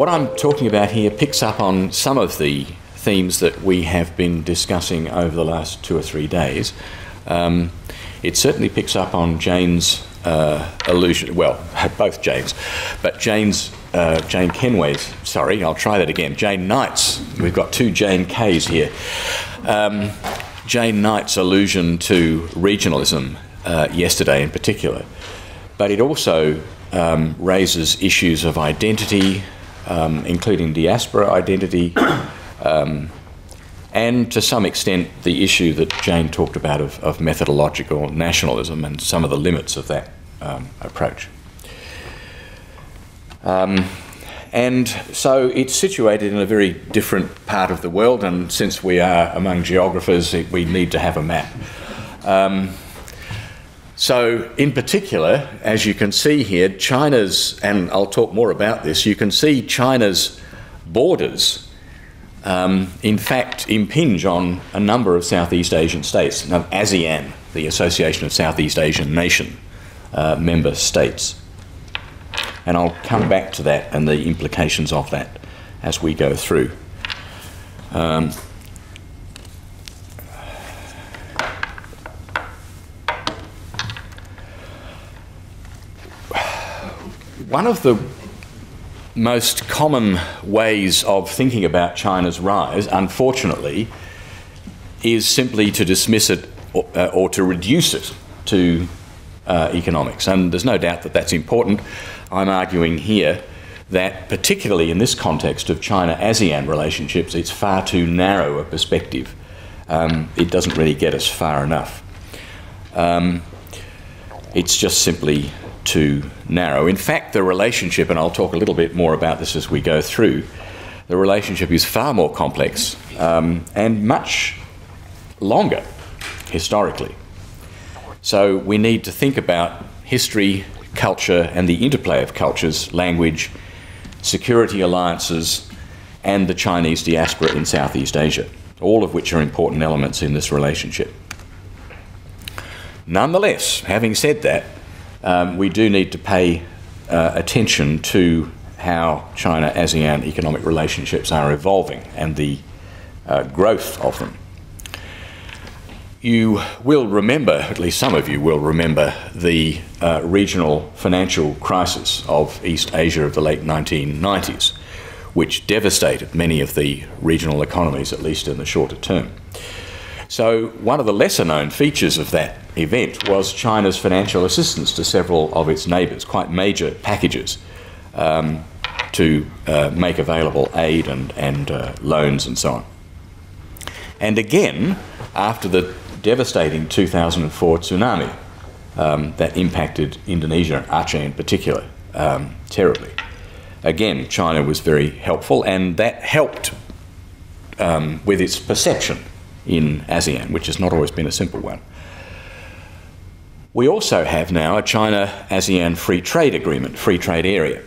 what I'm talking about here picks up on some of the themes that we have been discussing over the last two or three days. Um, it certainly picks up on Jane's uh, allusion, well, both Jane's, but Jane's, uh, Jane Kenway's, sorry, I'll try that again, Jane Knight's, we've got two Jane K's here. Um, Jane Knight's allusion to regionalism uh, yesterday in particular, but it also um, raises issues of identity, um, including diaspora identity, um, and to some extent the issue that Jane talked about of, of methodological nationalism and some of the limits of that um, approach. Um, and so it's situated in a very different part of the world, and since we are among geographers, we need to have a map. So, in particular, as you can see here, China's, and I'll talk more about this, you can see China's borders, um, in fact, impinge on a number of Southeast Asian states, now, ASEAN, the Association of Southeast Asian Nation uh, member states. And I'll come back to that and the implications of that as we go through. Um, one of the most common ways of thinking about China's rise, unfortunately, is simply to dismiss it or, uh, or to reduce it to uh, economics. And there's no doubt that that's important. I'm arguing here that, particularly in this context of China ASEAN relationships, it's far too narrow a perspective. Um, it doesn't really get us far enough. Um, it's just simply too narrow. In fact, the relationship, and I'll talk a little bit more about this as we go through, the relationship is far more complex um, and much longer historically. So we need to think about history, culture, and the interplay of cultures, language, security alliances, and the Chinese diaspora in Southeast Asia, all of which are important elements in this relationship. Nonetheless, having said that, um, we do need to pay uh, attention to how China ASEAN economic relationships are evolving and the uh, growth of them. You will remember, at least some of you will remember, the uh, regional financial crisis of East Asia of the late 1990s, which devastated many of the regional economies, at least in the shorter term. So, one of the lesser known features of that event was China's financial assistance to several of its neighbours, quite major packages um, to uh, make available aid and, and uh, loans and so on. And again, after the devastating 2004 tsunami um, that impacted Indonesia, and Aceh in particular, um, terribly. Again, China was very helpful, and that helped um, with its perception in ASEAN, which has not always been a simple one. We also have now a China ASEAN free trade agreement, free trade area,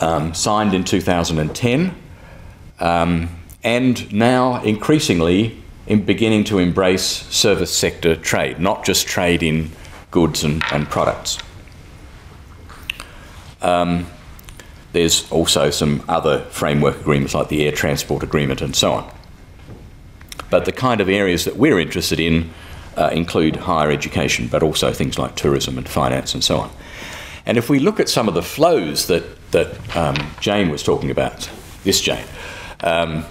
um, signed in 2010, um, and now increasingly in beginning to embrace service sector trade, not just trade in goods and, and products. Um, there's also some other framework agreements like the air transport agreement and so on. But the kind of areas that we're interested in uh, include higher education, but also things like tourism and finance and so on. And if we look at some of the flows that, that um, Jane was talking about, this Jane, um,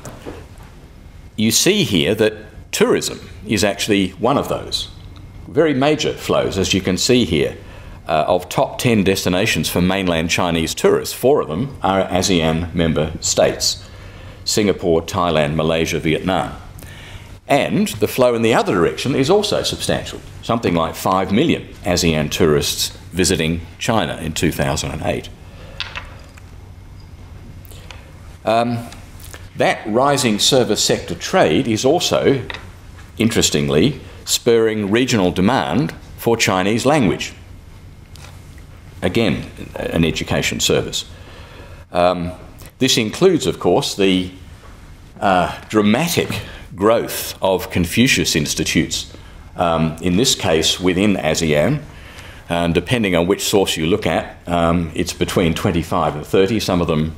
you see here that tourism is actually one of those very major flows, as you can see here. Uh, of top 10 destinations for mainland Chinese tourists, four of them are ASEAN member states Singapore, Thailand, Malaysia, Vietnam. And the flow in the other direction is also substantial, something like 5 million ASEAN tourists visiting China in 2008. Um, that rising service sector trade is also, interestingly, spurring regional demand for Chinese language. Again, an education service. Um, this includes, of course, the uh, dramatic growth of Confucius institutes, um, in this case within ASEAN. And depending on which source you look at, um, it's between 25 and 30, some of them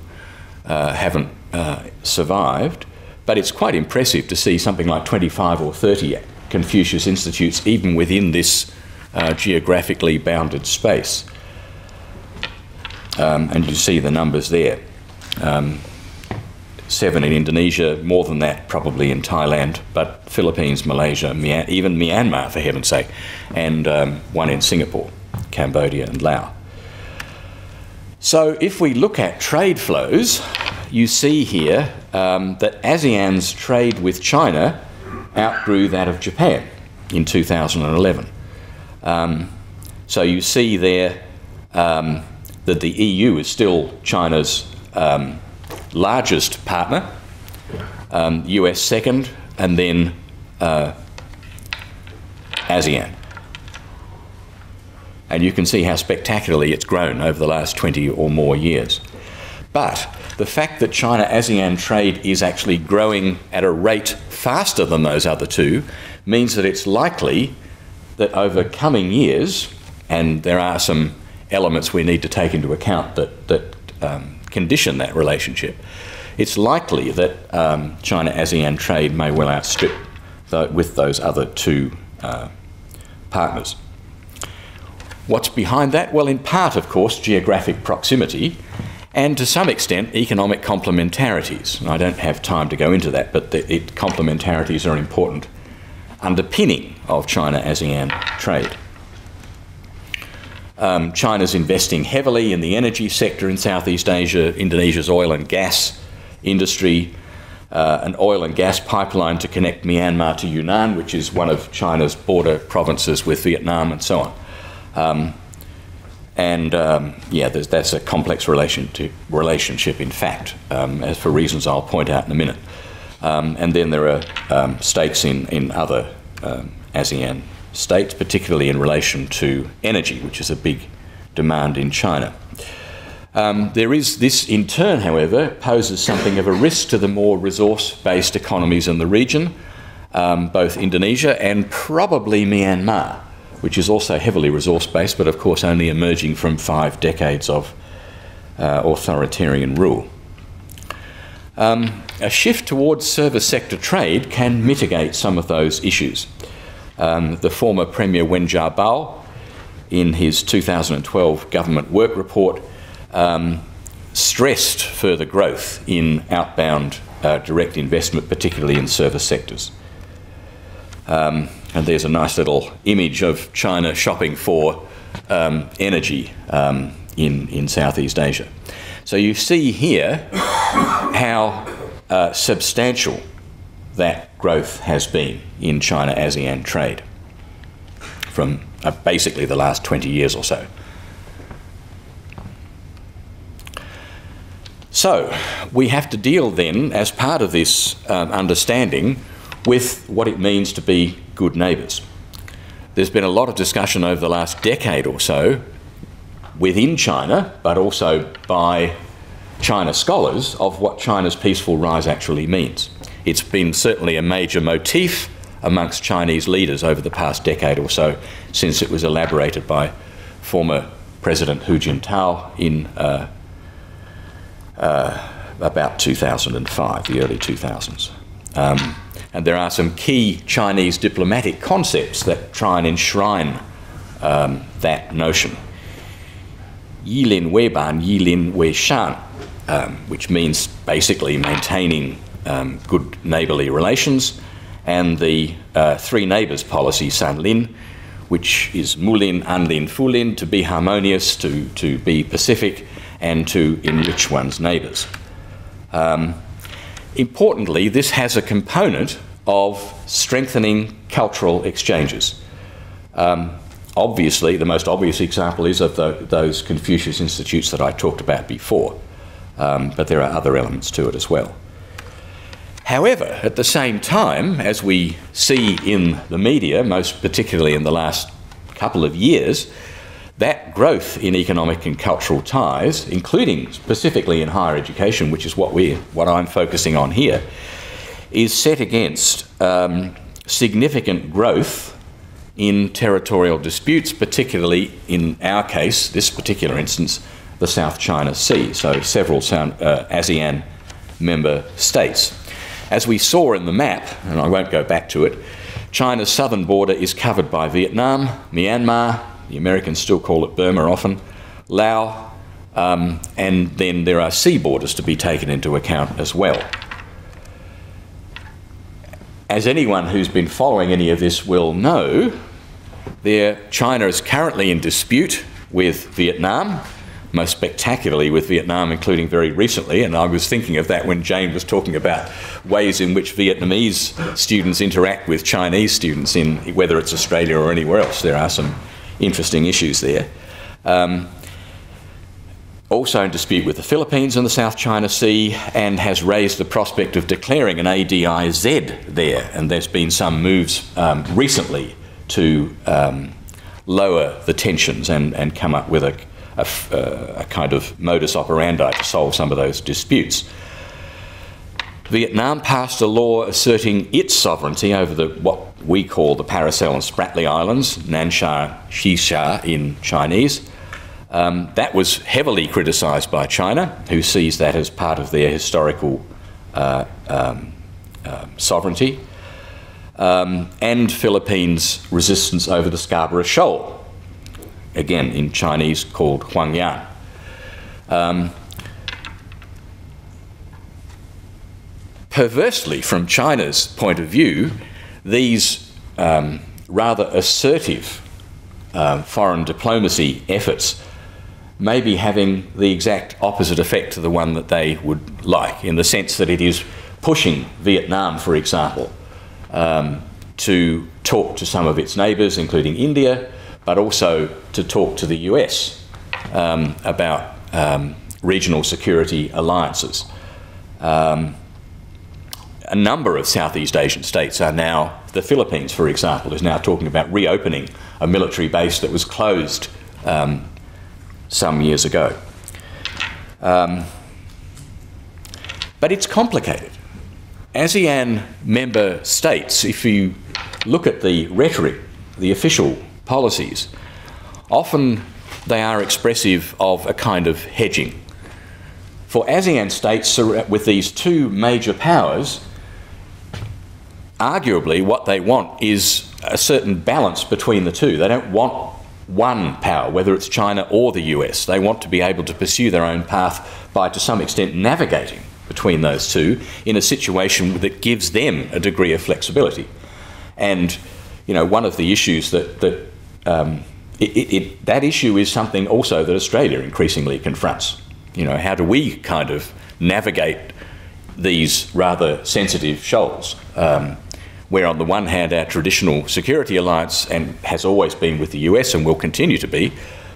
uh, haven't uh, survived, but it's quite impressive to see something like 25 or 30 Confucius Institutes even within this uh, geographically bounded space. Um, and you see the numbers there. Um, seven in Indonesia, more than that probably in Thailand, but Philippines, Malaysia, even Myanmar, for heaven's sake, and um, one in Singapore, Cambodia, and Laos. So if we look at trade flows, you see here um, that ASEAN's trade with China outgrew that of Japan in 2011. Um, so you see there um, that the EU is still China's um, largest partner, US um, second, and then uh, ASEAN. And you can see how spectacularly it's grown over the last 20 or more years. But the fact that China ASEAN trade is actually growing at a rate faster than those other two means that it's likely that over coming years, and there are some elements we need to take into account that, that um, condition that relationship, it's likely that um, China ASEAN trade may well outstrip the, with those other two uh, partners. What's behind that? Well, in part, of course, geographic proximity and to some extent economic complementarities. And I don't have time to go into that, but the, it, complementarities are an important underpinning of China ASEAN trade. Um, China's investing heavily in the energy sector in Southeast Asia, Indonesia's oil and gas industry, uh, an oil and gas pipeline to connect Myanmar to Yunnan, which is one of China's border provinces with Vietnam, and so on. Um, and um, yeah, that's a complex relation to, relationship, in fact, um, as for reasons I'll point out in a minute. Um, and then there are um, stakes in, in other ASEAN states, particularly in relation to energy, which is a big demand in China. Um, there is this, in turn, however, poses something of a risk to the more resource based economies in the region, both Indonesia and probably Myanmar which is also heavily resource based, but of course only emerging from five decades of uh, authoritarian rule. Um, a shift towards service sector trade can mitigate some of those issues. Um, the former Premier Wen Jiabao, in his 2012 government work report, um, stressed further growth in outbound uh, direct investment, particularly in service sectors. Um, and there's a nice little image of China shopping for um, energy um, in, in Southeast Asia. So you see here how uh, substantial that growth has been in China ASEAN trade from uh, basically the last 20 years or so. So, we have to deal then, as part of this um, understanding, with what it means to be good neighbours. There's been a lot of discussion over the last decade or so within China, but also by China scholars, of what China's peaceful rise actually means. It's been certainly a major motif amongst Chinese leaders over the past decade or so since it was elaborated by former President Hu Jintao in uh, uh, about 2005, the early 2000s. Um, and there are some key Chinese diplomatic concepts that try and enshrine um, that notion. Yilin Weiban, Yilin Weishan, um, which means basically maintaining um, good neighbourly relations, and the uh, three neighbours policy, Sanlin, which is Mulin, Anlin, Fulin, to be harmonious, to, to be pacific, and to enrich one's neighbours. Um, Importantly, this has a component of strengthening cultural exchanges. Um, obviously, the most obvious example is of the, those Confucius Institutes that I talked about before, um, but there are other elements to it as well. However, at the same time, as we see in the media, most particularly in the last couple of years, that growth in economic and cultural ties, including specifically in higher education, which is what we what I'm focusing on here, is set against um, significant growth in territorial disputes, particularly in our case, this particular instance, the South China Sea, so several uh, ASEAN member states. As we saw in the map, and I won't go back to it, China's southern border is covered by Vietnam, Myanmar, the Americans still call it Burma often, Laos, um, and then there are sea borders to be taken into account as well. As anyone who's been following any of this will know, there, China is currently in dispute with Vietnam, most spectacularly with Vietnam, including very recently. And I was thinking of that when Jane was talking about ways in which Vietnamese students interact with Chinese students, in whether it's Australia or anywhere else. There are some interesting issues there. Um, also in dispute with the Philippines in the South China Sea and has raised the prospect of declaring an ADIZ there. And there's been some moves um, recently to um, lower the tensions and, and come up with a, a, uh, a kind of modus operandi to solve some of those disputes. Vietnam passed a law asserting its sovereignty over the, what we call the Paracel and Spratly Islands, Nansha Xisha in Chinese. Um, that was heavily criticised by China, who sees that as part of their historical uh, um, uh, sovereignty, um, and Philippines' resistance over the Scarborough Shoal, again in Chinese called Huangyan. Um, perversely, from China's point of view, these um, rather assertive uh, foreign diplomacy efforts may be having the exact opposite effect to the one that they would like, in the sense that it is pushing Vietnam, for example, um, to talk to some of its neighbours, including India, but also to talk to the US um, about um, regional security alliances. Um, a number of Southeast Asian states are now, the Philippines, for example, is now talking about reopening a military base that was closed um, some years ago. Um, but it's complicated. ASEAN member states, if you look at the rhetoric, the official policies, often they are expressive of a kind of hedging. For ASEAN states with these two major powers, arguably what they want is a certain balance between the two. They don't want one power, whether it's China or the US. They want to be able to pursue their own path by, to some extent, navigating between those two in a situation that gives them a degree of flexibility. And, you know, one of the issues that, that um, it, it, it, that issue is something also that Australia increasingly confronts. You know, how do we kind of navigate these rather sensitive shoals? Um, where on the one hand our traditional security alliance and has always been with the US and will continue to be,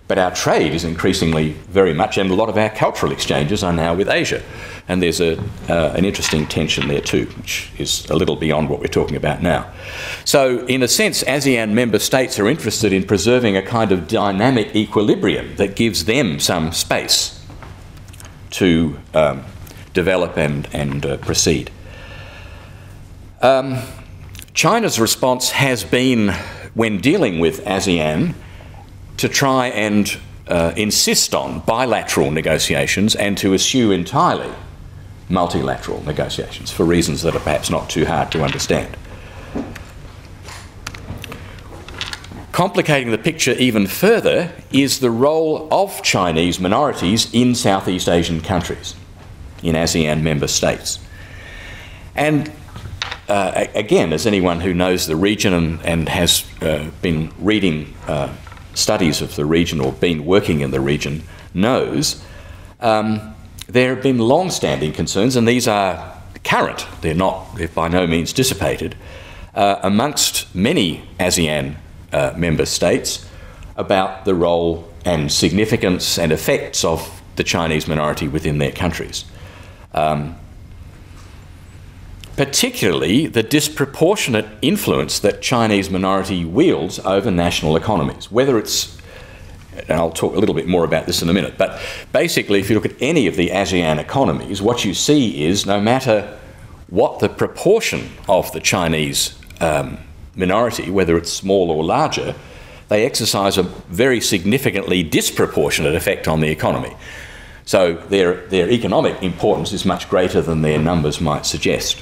but our trade is increasingly very much, and a lot of our cultural exchanges are now with Asia. And there's a, uh, an interesting tension there too, which is a little beyond what we're talking about now. So, in a sense, ASEAN member states are interested in preserving a kind of dynamic equilibrium that gives them some space to um, develop and, and uh, proceed. Um, China's response has been, when dealing with ASEAN, to try and uh, insist on bilateral negotiations and to eschew entirely multilateral negotiations for reasons that are perhaps not too hard to understand. Complicating the picture even further is the role of Chinese minorities in Southeast Asian countries, in ASEAN member states. And uh, again, as anyone who knows the region and, and has uh, been reading uh, studies of the region or been working in the region knows, um, there have been long standing concerns, and these are current, they're not, they're by no means dissipated, uh, amongst many ASEAN uh, member states about the role and significance and effects of the Chinese minority within their countries. Um, particularly the disproportionate influence that Chinese minority wields over national economies, whether it's and I'll talk a little bit more about this in a minute, but basically, if you look at any of the ASEAN economies, what you see is no matter what the proportion of the Chinese um, minority, whether it's small or larger, they exercise a very significantly disproportionate effect on the economy. So their, their economic importance is much greater than their numbers might suggest.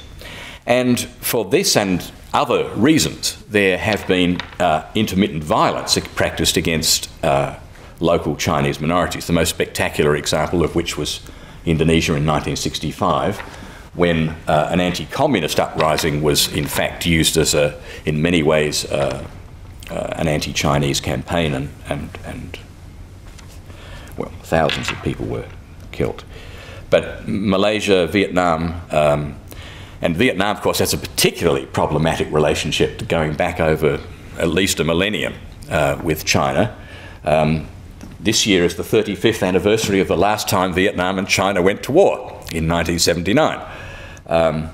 And for this and other reasons, there have been uh, intermittent violence practiced against uh, local Chinese minorities, the most spectacular example of which was Indonesia in 1965, when uh, an anti communist uprising was in fact used as a, in many ways, uh, uh, an anti Chinese campaign, and, and, and, well, thousands of people were killed. But Malaysia, Vietnam, um, and Vietnam, of course, has a particularly problematic relationship to going back over at least a millennium uh, with China. Um, this year is the 35th anniversary of the last time Vietnam and China went to war in 1979. Um,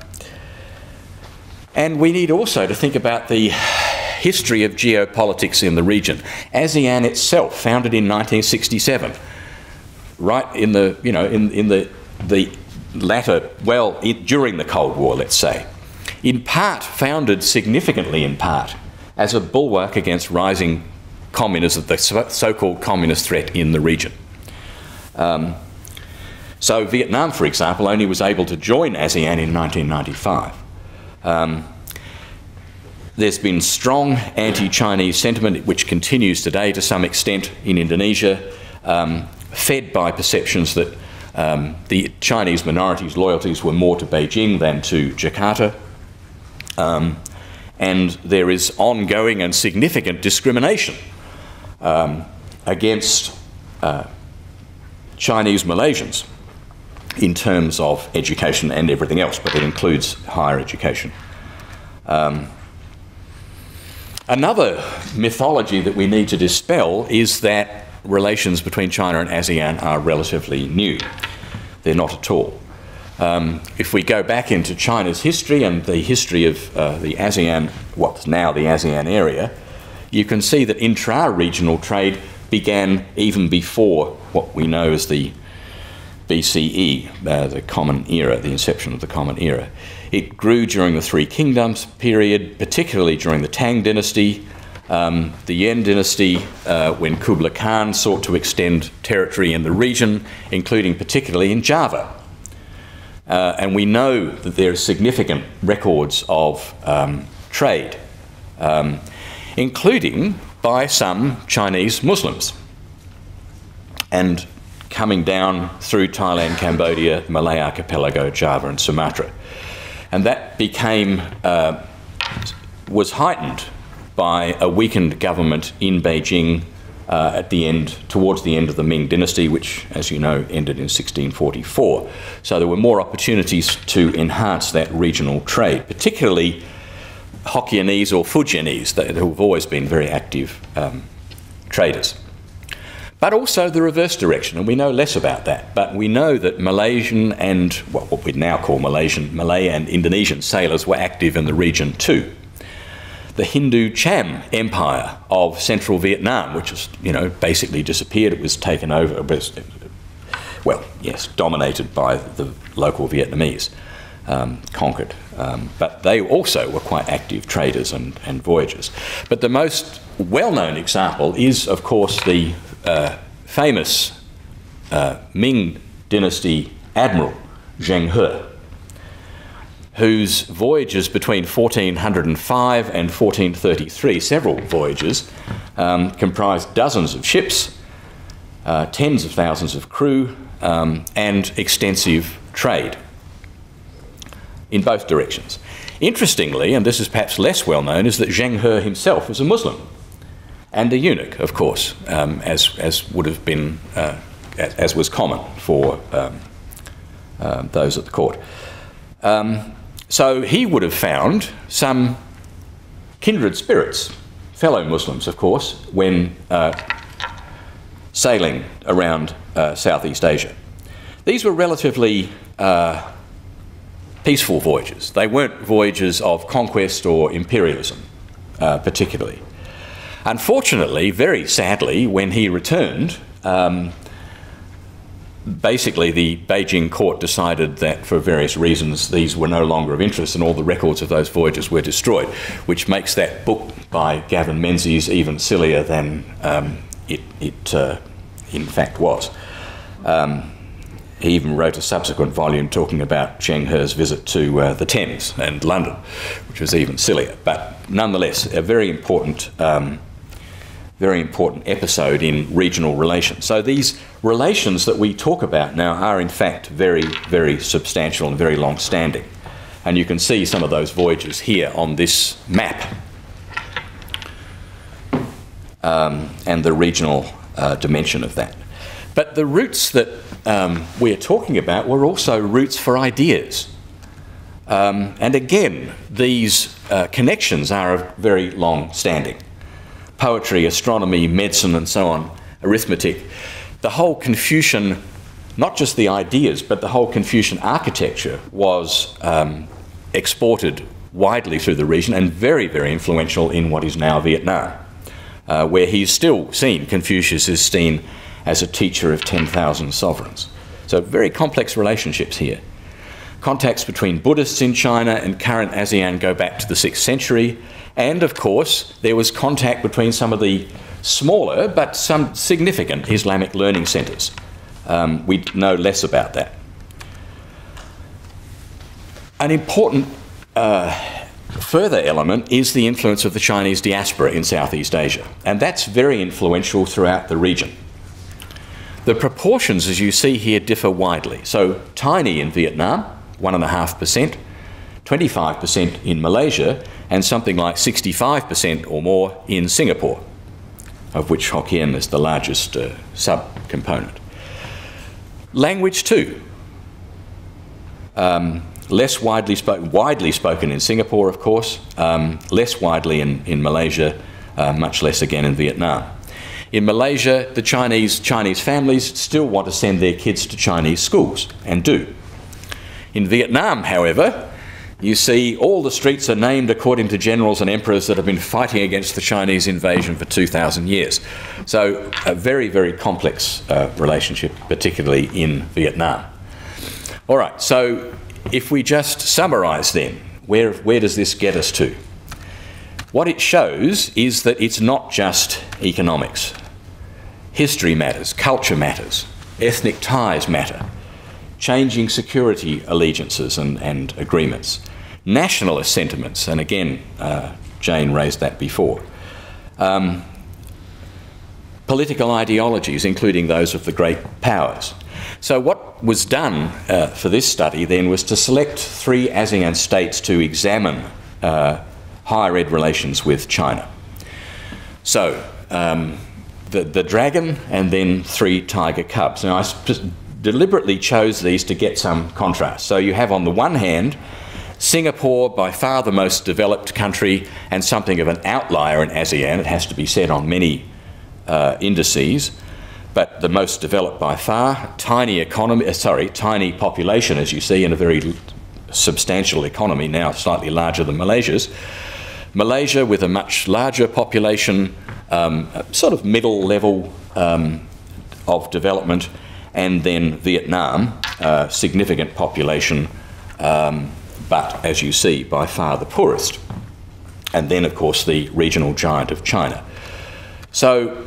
and we need also to think about the history of geopolitics in the region. ASEAN itself, founded in 1967, right in the, you know, in, in the, the latter, well, it, during the Cold War, let's say, in part founded significantly in part as a bulwark against rising communism, the so-called communist threat in the region. Um, so Vietnam, for example, only was able to join ASEAN in 1995. Um, there's been strong anti-Chinese sentiment, which continues today to some extent in Indonesia, um, fed by perceptions that um, the Chinese minorities' loyalties were more to Beijing than to Jakarta. Um, and there is ongoing and significant discrimination um, against uh, Chinese Malaysians in terms of education and everything else, but it includes higher education. Um, another mythology that we need to dispel is that relations between China and ASEAN are relatively new. They're not at all. Um, if we go back into China's history and the history of uh, the ASEAN, what's now the ASEAN area, you can see that intra regional trade began even before what we know as the BCE, uh, the Common Era, the inception of the Common Era. It grew during the Three Kingdoms period, particularly during the Tang Dynasty, um, the Yuan Dynasty, uh, when Kublai Khan sought to extend territory in the region, including particularly in Java. Uh, and we know that there are significant records of um, trade. Um, including by some Chinese Muslims. And coming down through Thailand, Cambodia, Malay Archipelago, Java, and Sumatra. And that became, uh, was heightened by a weakened government in Beijing uh, at the end, towards the end of the Ming Dynasty, which, as you know, ended in 1644. So there were more opportunities to enhance that regional trade, particularly Hokkienese or Fujianese who have always been very active um, traders. But also the reverse direction, and we know less about that. But we know that Malaysian and well, what we now call Malaysian, Malay and Indonesian sailors were active in the region too. The Hindu Cham Empire of central Vietnam, which has you know basically disappeared, it was taken over, well, yes, dominated by the local Vietnamese um, conquered. Um, but they also were quite active traders and, and voyagers. But the most well known example is, of course, the uh, famous uh, Ming Dynasty admiral, Zheng He, whose voyages between 1405 and 1433, several voyages, um, comprised dozens of ships, uh, tens of thousands of crew, um, and extensive trade in both directions. Interestingly, and this is perhaps less well known, is that Zheng He himself was a Muslim and a eunuch, of course, um, as, as would have been, uh, as, as, was common for um, uh, those at the court. Um, so he would have found some kindred spirits, fellow Muslims, of course, when uh, sailing around uh, Southeast Asia. These were relatively uh, peaceful voyages. They weren't voyages of conquest or imperialism, uh, particularly. Unfortunately, very sadly, when he returned, um, basically, the Beijing court decided that for various reasons these were no longer of interest and all the records of those voyages were destroyed, which makes that book by Gavin Menzies even sillier than um, it, it uh, in fact was. Um, he even wrote a subsequent volume talking about Zheng He's visit to uh, the Thames and London, which was even sillier. But nonetheless, a very important, um, very important episode in regional relations. So these relations that we talk about now are in fact very, very substantial and very long-standing. And you can see some of those voyages here on this map. Um, and the regional uh, dimension of that. But the routes that um, we're talking about were also routes for ideas. Um, and again, these uh, connections are of very long standing. Poetry, astronomy, medicine, and so on, arithmetic. The whole Confucian, not just the ideas, but the whole Confucian architecture was um, exported widely through the region and very, very influential in what is now Vietnam, uh, where he's still seen, Confucius is seen as a teacher of 10,000 sovereigns. So, very complex relationships here. Contacts between Buddhists in China and current ASEAN go back to the 6th century. And of course, there was contact between some of the smaller but some significant Islamic learning centres. Um, we know less about that. An important uh, further element is the influence of the Chinese diaspora in Southeast Asia, and that's very influential throughout the region. The proportions, as you see here, differ widely. So, tiny in Vietnam, 1.5%, 25% in Malaysia, and something like 65% or more in Singapore, of which Hokkien is the largest uh, subcomponent. Language, too. Um, less widely, spoken, widely spoken in Singapore, of course, um, less widely in, in Malaysia, uh, much less again in Vietnam. In Malaysia, the Chinese, Chinese families still want to send their kids to Chinese schools and do. In Vietnam, however, you see all the streets are named according to generals and emperors that have been fighting against the Chinese invasion for 2,000 years. So, a very, very complex uh, relationship, particularly in Vietnam. All right, so if we just summarise then, where, where does this get us to? What it shows is that it's not just economics. History matters, culture matters, ethnic ties matter, changing security allegiances and, and agreements, nationalist sentiments, and again, uh, Jane raised that before. Um, political ideologies, including those of the great powers. So, what was done uh, for this study then was to select three ASEAN states to examine uh, higher ed relations with China. So, um, the, the dragon and then three tiger cubs. Now, I deliberately chose these to get some contrast. So, you have on the one hand, Singapore, by far the most developed country and something of an outlier in ASEAN, it has to be said on many uh, indices, but the most developed by far. Tiny economy, uh, sorry, tiny population, as you see, in a very substantial economy, now slightly larger than Malaysia's. Malaysia, with a much larger population, um, sort of middle level um, of development, and then Vietnam, uh, significant population, um, but as you see, by far the poorest. And then, of course, the regional giant of China. So,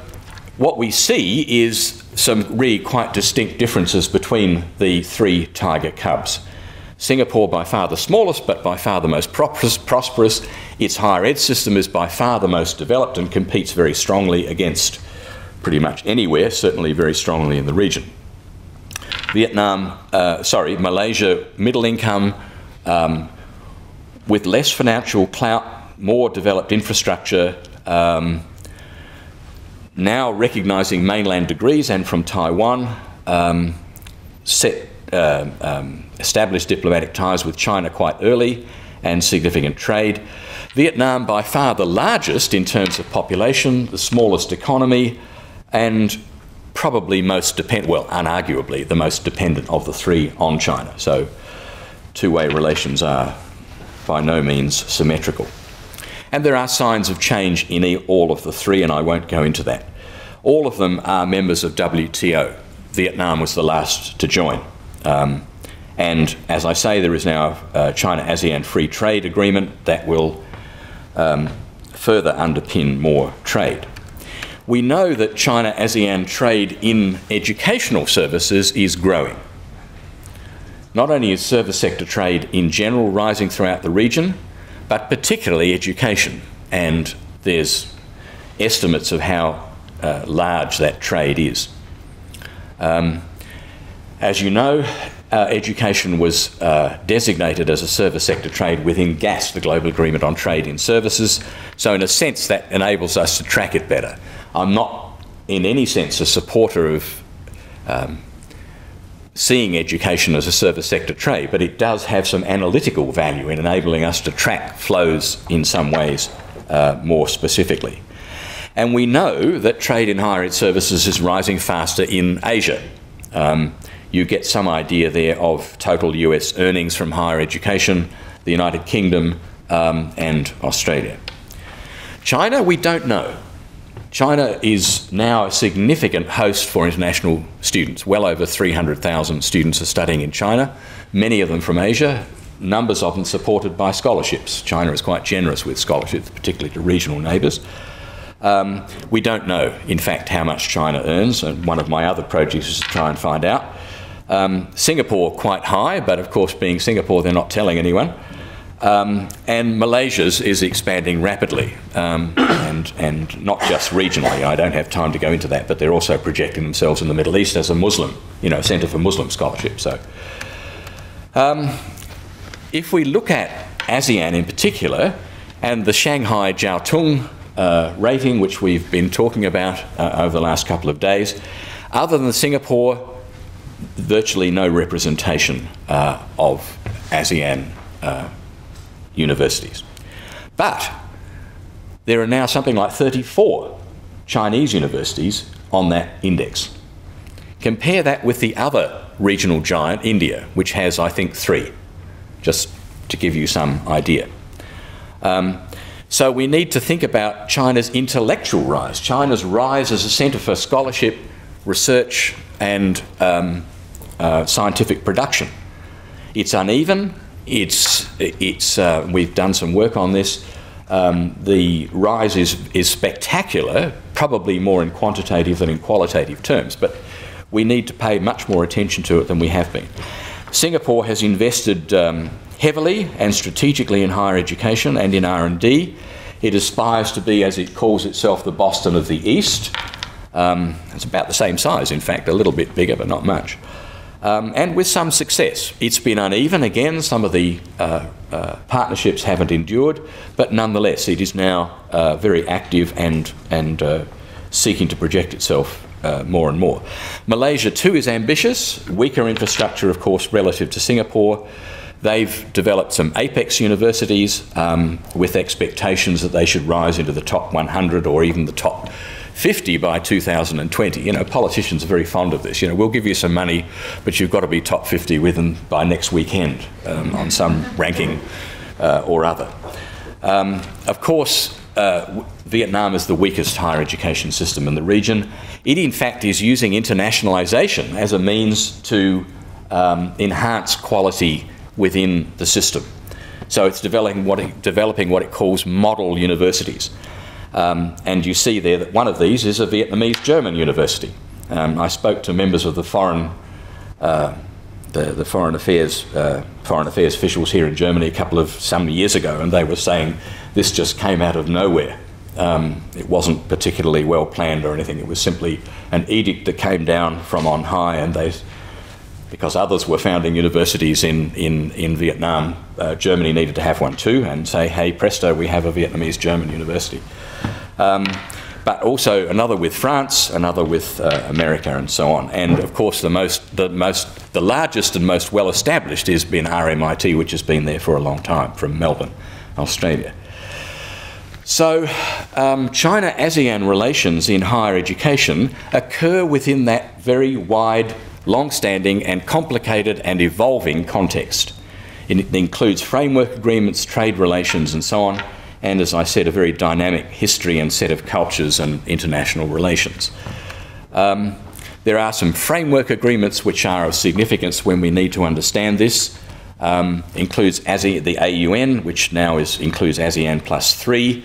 what we see is some really quite distinct differences between the three tiger cubs. Singapore, by far the smallest, but by far the most prosperous. Its higher ed system is by far the most developed and competes very strongly against pretty much anywhere, certainly very strongly in the region. Vietnam, uh, sorry, Malaysia, middle income, um, with less financial clout, more developed infrastructure, um, now recognising mainland degrees and from Taiwan, um, set uh, um, established diplomatic ties with China quite early and significant trade. Vietnam, by far the largest in terms of population, the smallest economy, and probably most dependent, well, unarguably, the most dependent of the three on China. So, two way relations are by no means symmetrical. And there are signs of change in all of the three, and I won't go into that. All of them are members of WTO. Vietnam was the last to join. Um, and as I say, there is now a China ASEAN Free Trade Agreement that will um, further underpin more trade. We know that China ASEAN trade in educational services is growing. Not only is service sector trade in general rising throughout the region, but particularly education. And there's estimates of how uh, large that trade is. Um, as you know, uh, education was uh, designated as a service sector trade within GATS, the Global Agreement on Trade in Services. So, in a sense, that enables us to track it better. I'm not, in any sense, a supporter of um, seeing education as a service sector trade, but it does have some analytical value in enabling us to track flows in some ways uh, more specifically. And we know that trade in higher ed services is rising faster in Asia. Um, you get some idea there of total US earnings from higher education, the United Kingdom, um, and Australia. China, we don't know. China is now a significant host for international students. Well over 300,000 students are studying in China, many of them from Asia, numbers of them supported by scholarships. China is quite generous with scholarships, particularly to regional neighbours. Um, we don't know, in fact, how much China earns, and one of my other projects is to try and find out. Um, Singapore quite high, but of course, being Singapore, they're not telling anyone. Um, and Malaysia's is expanding rapidly, um, and, and not just regionally. I don't have time to go into that, but they're also projecting themselves in the Middle East as a Muslim, you know, centre for Muslim scholarship. So, um, if we look at ASEAN in particular, and the Shanghai Jiao Tong uh, rating, which we've been talking about uh, over the last couple of days, other than Singapore, virtually no representation uh, of ASEAN uh, universities. But there are now something like 34 Chinese universities on that index. Compare that with the other regional giant, India, which has, I think, three, just to give you some idea. Um, so we need to think about China's intellectual rise, China's rise as a centre for scholarship, research, and um, uh, scientific production. It's uneven. It's, it's, uh, we've done some work on this. Um, the rise is, is spectacular, probably more in quantitative than in qualitative terms, but we need to pay much more attention to it than we have been. Singapore has invested um, heavily and strategically in higher education and in R&D. It aspires to be, as it calls itself, the Boston of the East. Um, it's about the same size, in fact, a little bit bigger, but not much um, and with some success. It's been uneven again, some of the uh, uh, partnerships haven't endured, but nonetheless, it is now uh, very active and, and uh, seeking to project itself uh, more and more. Malaysia, too, is ambitious, weaker infrastructure, of course, relative to Singapore. They've developed some apex universities um, with expectations that they should rise into the top 100 or even the top 50 by 2020. You know, politicians are very fond of this. You know, we'll give you some money, but you've got to be top 50 within by next weekend um, on some ranking uh, or other. Um, of course, uh, Vietnam is the weakest higher education system in the region. It, in fact, is using internationalisation as a means to um, enhance quality within the system. So it's developing what it, developing what it calls model universities. Um, and you see there that one of these is a Vietnamese German university. Um, I spoke to members of the foreign, uh, the, the, foreign affairs, uh, foreign affairs officials here in Germany a couple of some years ago, and they were saying this just came out of nowhere. Um, it wasn't particularly well planned or anything. It was simply an edict that came down from on high, and they, because others were founding universities in in in Vietnam, uh, Germany needed to have one too, and say, hey, presto, we have a Vietnamese German university. Um, but also another with France, another with uh, America, and so on. And of course, the most, the most, the largest and most well established has been RMIT, which has been there for a long time from Melbourne, Australia. So, um, China ASEAN relations in higher education occur within that very wide, long standing, and complicated and evolving context. It includes framework agreements, trade relations, and so on and, as I said, a very dynamic history and set of cultures and international relations. Um, There are some framework agreements which are of significance when we need to understand this. Um, includes ASI, the AUN, which now is, includes ASEAN plus three.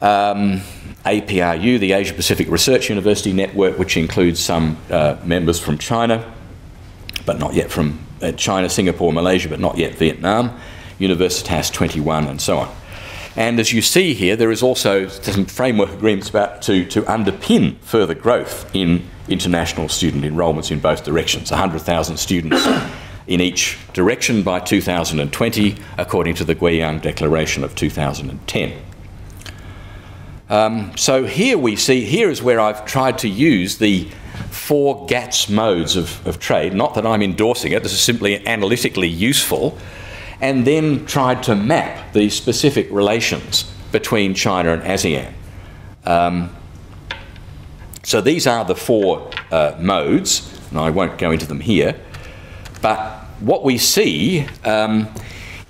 Um, APRU, the Asia Pacific Research University Network, which includes some uh, members from China, but not yet from uh, China, Singapore, Malaysia, but not yet Vietnam. Universitas 21, and so on. And as you see here, there is also some framework agreements about to, to underpin further growth in international student enrolments in both directions 100,000 students in each direction by 2020, according to the Guiyang Declaration of 2010. Um, so here we see, here is where I've tried to use the four GATS modes of, of trade. Not that I'm endorsing it, this is simply analytically useful. And then tried to map the specific relations between China and ASEAN. Um, so these are the four uh, modes, and I won't go into them here. But what we see um,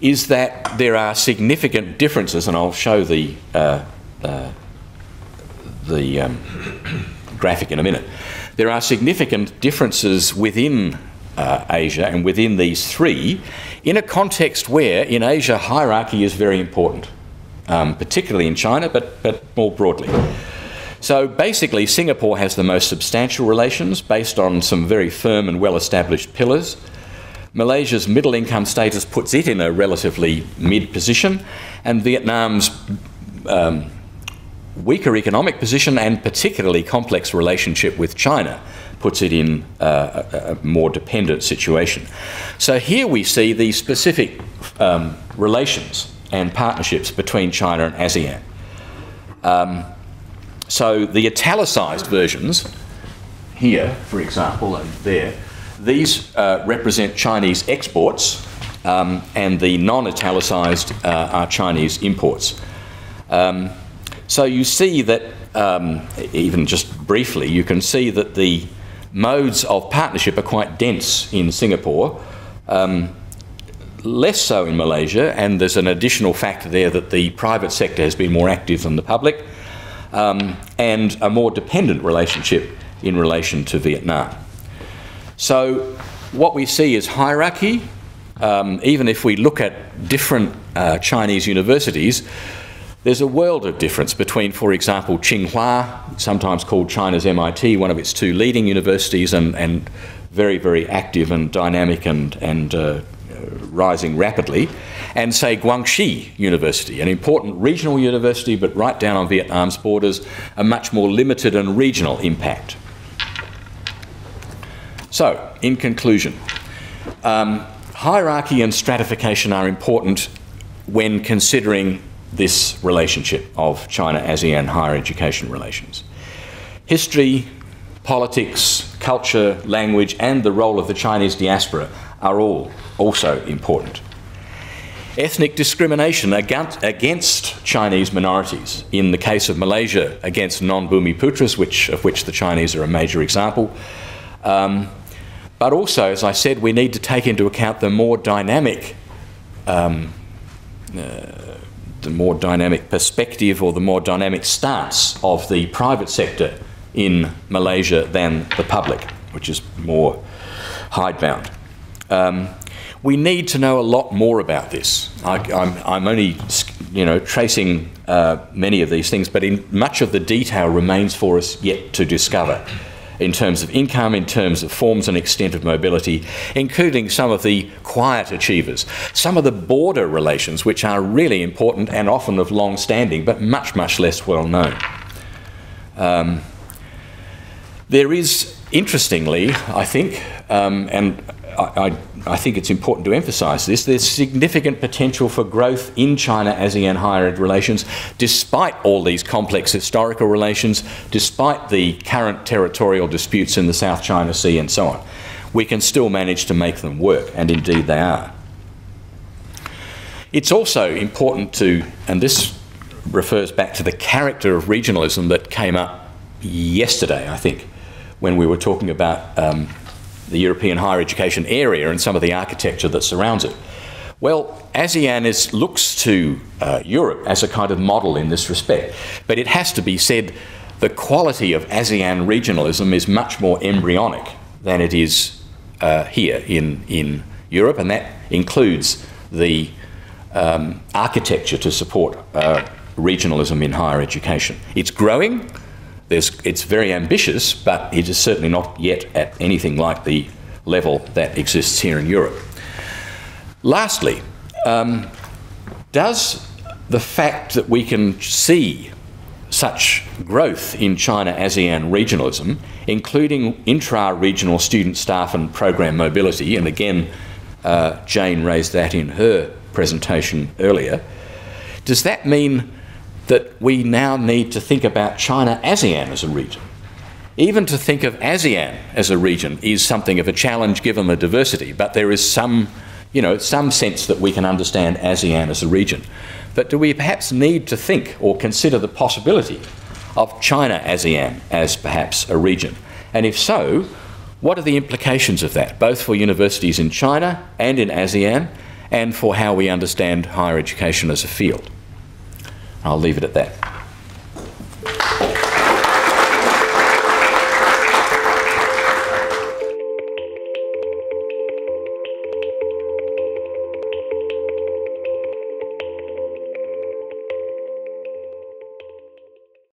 is that there are significant differences, and I'll show the uh, uh, the um, graphic in a minute. There are significant differences within uh, Asia and within these three in a context where in Asia hierarchy is very important, um, particularly in China, but, but more broadly. So basically, Singapore has the most substantial relations based on some very firm and well established pillars. Malaysia's middle income status puts it in a relatively mid position, and Vietnam's um, weaker economic position and particularly complex relationship with China puts it in uh, a, a, more dependent situation. So here we see the specific um, relations and partnerships between China and ASEAN. Um, so the italicized versions, here, for example, and there, these uh, represent Chinese exports, um, and the non italicized uh, are Chinese imports. Um, so you see that, um, even just briefly, you can see that the modes of partnership are quite dense in Singapore, um, less so in Malaysia, and there's an additional factor there that the private sector has been more active than the public, um, and a more dependent relationship in relation to Vietnam. So what we see is hierarchy. Um, even if we look at different uh, Chinese universities, there's a world of difference between, for example, Tsinghua, sometimes called China's MIT, one of its two leading universities, and, and very, very active and dynamic and, and uh, rising rapidly, and say Guangxi University, an important regional university, but right down on Vietnam's borders, a much more limited and regional impact. So, in conclusion, um, hierarchy and stratification are important when considering this relationship of China ASEAN higher education relations. History, politics, culture, language, and the role of the Chinese diaspora are all also important. Ethnic discrimination against Chinese minorities, in the case of Malaysia, against non Bumiputras, which, of which the Chinese are a major example. Um, but also, as I said, we need to take into account the more dynamic um, uh, the more dynamic perspective or the more dynamic stance of the private sector in Malaysia than the public, which is more hidebound. Um, we need to know a lot more about this. I, am only, you know, tracing uh, many of these things, but in much of the detail remains for us yet to discover in terms of income, in terms of forms and extent of mobility, including some of the quiet achievers, some of the border relations, which are really important and often of long standing, but much, much less well known. Um, there is, interestingly, I think, um, and I, I, think it's important to emphasise this, there's significant potential for growth in China ASEAN higher ed relations, despite all these complex historical relations, despite the current territorial disputes in the South China Sea and so on. We can still manage to make them work, and indeed they are. It's also important to, and this refers back to the character of regionalism that came up yesterday, I think, when we were talking about um, the European higher education area and some of the architecture that surrounds it. Well, ASEAN is, looks to uh, Europe as a kind of model in this respect, but it has to be said the quality of ASEAN regionalism is much more embryonic than it is uh, here in, in Europe, and that includes the um, architecture to support uh, regionalism in higher education. It's growing, There's, it's very ambitious, but it is certainly not yet at anything like the level that exists here in Europe. Lastly, um, does the fact that we can see such growth in China ASEAN regionalism, including intra regional student, staff, and program mobility, and again, uh, Jane raised that in her presentation earlier, does that mean that we now need to think about China ASEAN as a region? Even to think of ASEAN as a region is something of a challenge given the diversity, but there is some, you know, some sense that we can understand ASEAN as a region. But do we perhaps need to think or consider the possibility of China ASEAN as perhaps a region? And if so, what are the implications of that, both for universities in China and in ASEAN, and for how we understand higher education as a field? I'll leave it at that.